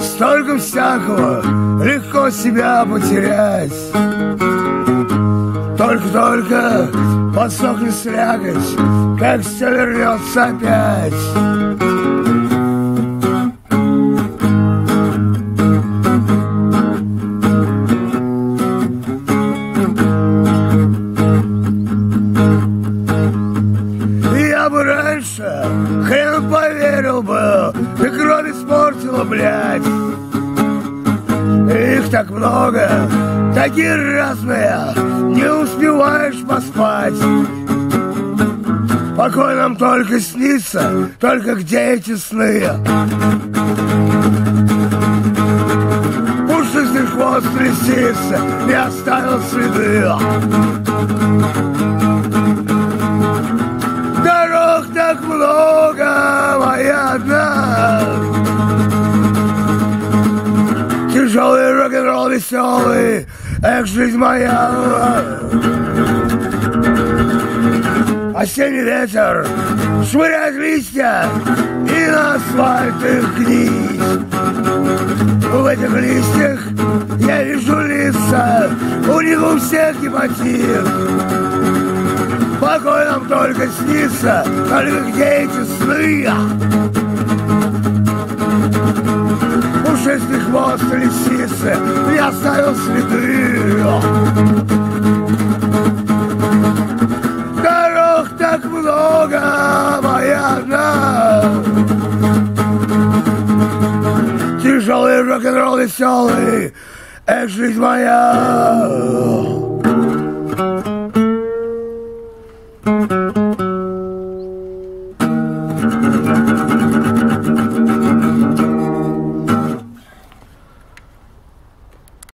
столько всякого, легко себя потерять. Только-только подсохнет слякоть, как все вернется опять. Испортила, блядь. Их так много, такие разные, не успеваешь поспать. Покой нам только снится, только где эти сны? Пушистый хвост лисицы не оставил следы Тяжелый рок-н-ролл веселый, эх, жизнь моя. Осенний ветер швыряет листья и на асфальт их гнить. В этих листьях я вижу лица, у них у всех гепатит. Покой нам только снится, только где эти сны? Хвост лисицы не оставил следы. Дорог так много, моя одна. Тяжелый рок-н-ролл веселый, эх, жизнь моя.